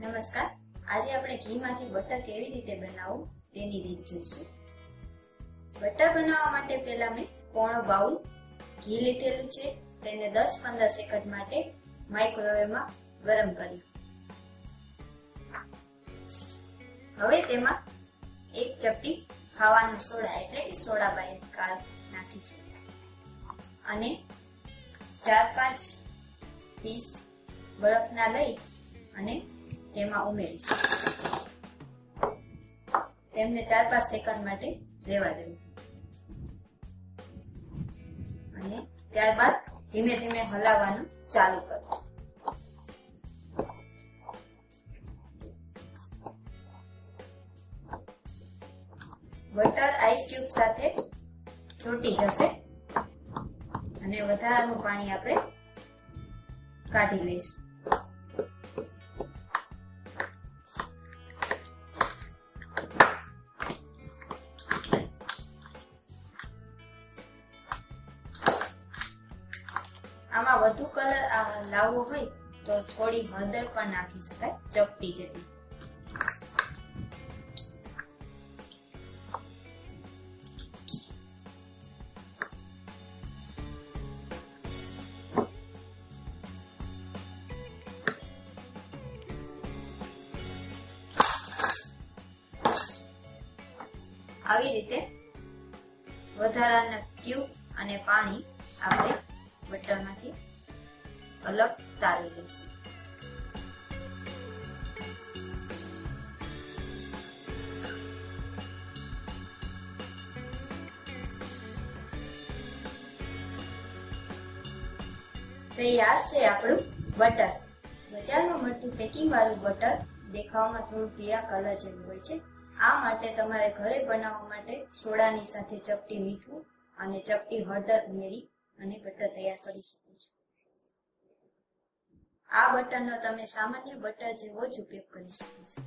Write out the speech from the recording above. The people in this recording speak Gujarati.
નમસ્કાર. આજે આપણે ઘીમાંથી બટર કેવી રીતે બનાવવું તેની રીત જોઈશું. બટર બનાવવા માટે પહેલા મેં પોણો બાઉલ ઘી લીધેલું છે તેને 10-15 સેકન્ડ માટે માઇક્રોવેવમાં ગરમ કર્યું. હવે તેમાં એક ચપટી ખાવાનો સોડા એટલે કે સોડા બાયકાલ નાખીશું. અને ચાર પાંચ પીસ બરફના લઈ અને તેમાં ઉમેરીશું તેમને ચાર પાંચ સેકન્ડ માટે રહેવા દેવું. અને ત્યારબાદ ધીમે ધીમે હલાવવાનું ચાલુ કરવું. બટર આઈસ ક્યુબ સાથે ચોટી જશે અને વધારાનું પાણી આપણે કાઢી લઈશું. આમાં વધુ કલર લાવવો હોય તો થોડી હળદર પણ નાખી શકાય, ચપટી જેટલી. આવી રીતે વધારાના ક્યુબ અને પાણી આપણે બટરમાંથી અલગ તારી લઈશું તૈયાર છે આપણું બટર. બજારમાં મળતું પેકિંગ વાળું બટર દેખાવમાં થોડું પીળા કલર જેવું હોય છે. આ માટે તમારે ઘરે બનાવવા માટે સોડાની સાથે ચપટી મીઠું અને ચપટી હળદર ઉમેરી અને બટર તૈયાર કરી શકો છો. આ બટરનો તમે સામાન્ય બટર જેવો જ ઉપયોગ કરી શકો છો.